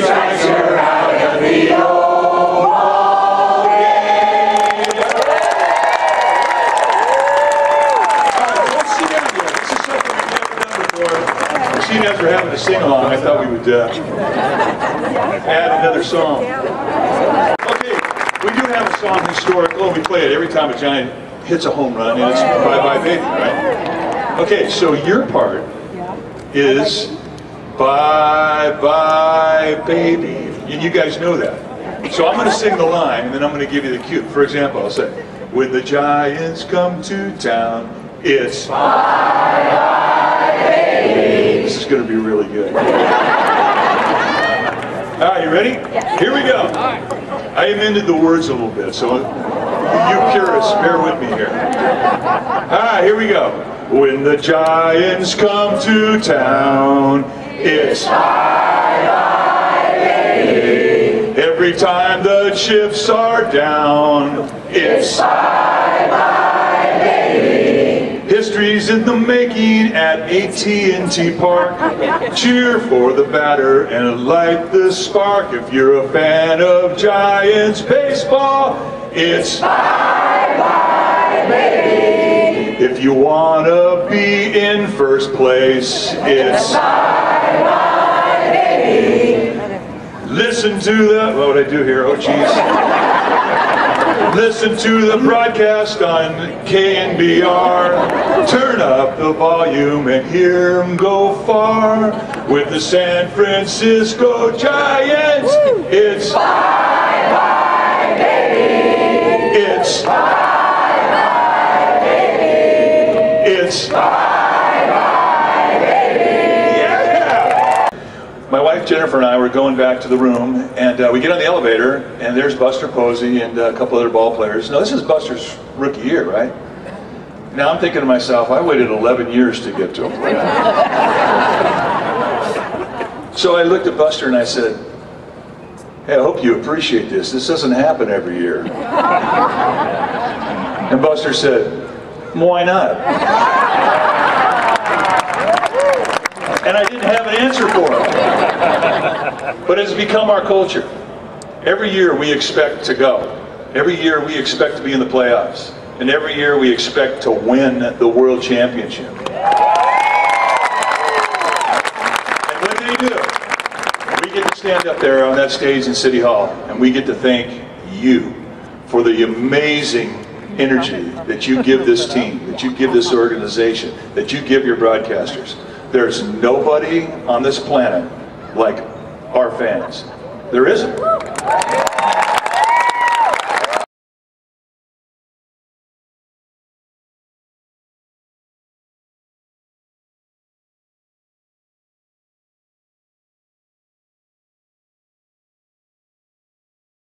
treasure out of the old See you guys were having a sing-along. I thought we would uh, add another song. Okay, we do have a song historical, and we play it every time a giant hits a home run, and it's Bye Bye Baby, right? Okay, so your part is Bye Bye Baby. And you guys know that. So I'm going to sing the line, and then I'm going to give you the cue. For example, I'll say, When the Giants come to town, it's Bye Bye Baby. This is going to be really good. All right, you ready? Here we go. I amended the words a little bit, so you purists, bear with me here. All right, here we go. When the Giants come to town, it's bye baby. Every time the chips are down, it's bye bye baby. History's in the making at AT&T Park. Cheer for the batter and light the spark. If you're a fan of Giants baseball, it's bye baby. If you wanna be in first place, it's to the what would I do here? Oh jeez. Listen to the broadcast on KNBR. Turn up the volume and hear them go far. With the San Francisco Giants, it's bye bye baby. It's bye bye baby. It's bye wife Jennifer and I were going back to the room, and uh, we get on the elevator, and there's Buster Posey and uh, a couple other ball players. Now, this is Buster's rookie year, right? Now, I'm thinking to myself, I waited 11 years to get to him. so I looked at Buster and I said, Hey, I hope you appreciate this. This doesn't happen every year. And Buster said, Why not? And I didn't have an answer for him. But it's become our culture. Every year we expect to go. Every year we expect to be in the playoffs. And every year we expect to win the world championship. And when they do, we get to stand up there on that stage in City Hall and we get to thank you for the amazing energy that you give this team, that you give this organization, that you give your broadcasters. There's nobody on this planet like our fans. There isn't.